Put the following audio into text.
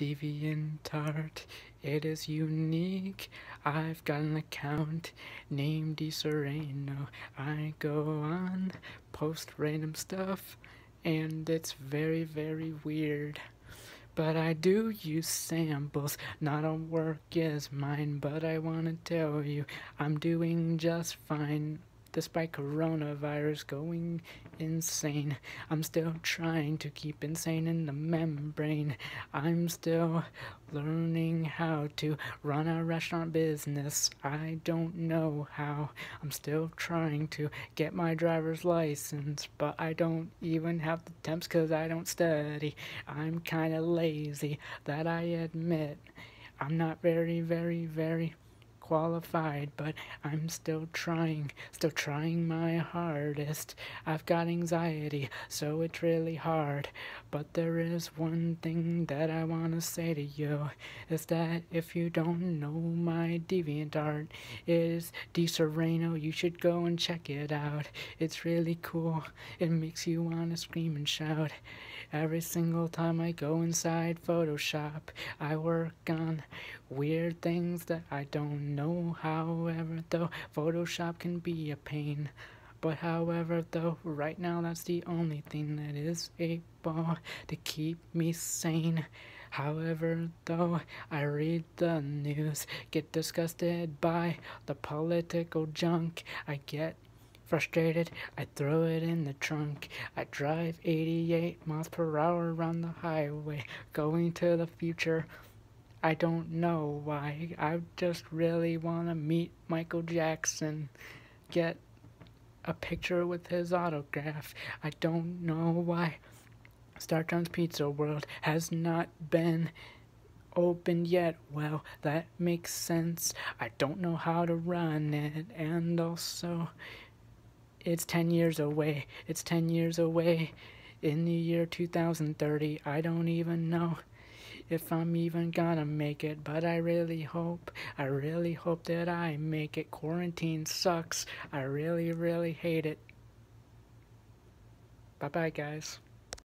DeviantArt. It is unique. I've got an account named DeSereno. I go on, post random stuff, and it's very, very weird. But I do use samples, not all work is mine, but I wanna tell you I'm doing just fine despite coronavirus going insane. I'm still trying to keep insane in the membrane. I'm still learning how to run a restaurant business. I don't know how. I'm still trying to get my driver's license, but I don't even have the temps because I don't study. I'm kind of lazy, that I admit. I'm not very, very, very qualified, but I'm still trying, still trying my hardest. I've got anxiety, so it's really hard. But there is one thing that I want to say to you is that if you don't know my DeviantArt, it is DeSereno. You should go and check it out. It's really cool. It makes you want to scream and shout. Every single time I go inside Photoshop, I work on weird things that I don't know. However, though, Photoshop can be a pain. But however, though, right now that's the only thing that is able to keep me sane. However, though, I read the news, get disgusted by the political junk. I get Frustrated, I throw it in the trunk. I drive 88 miles per hour around the highway, going to the future. I don't know why. I just really want to meet Michael Jackson, get a picture with his autograph. I don't know why. Star John's Pizza World has not been opened yet. Well, that makes sense. I don't know how to run it, and also it's 10 years away. It's 10 years away in the year 2030. I don't even know if I'm even gonna make it, but I really hope, I really hope that I make it. Quarantine sucks. I really, really hate it. Bye bye, guys.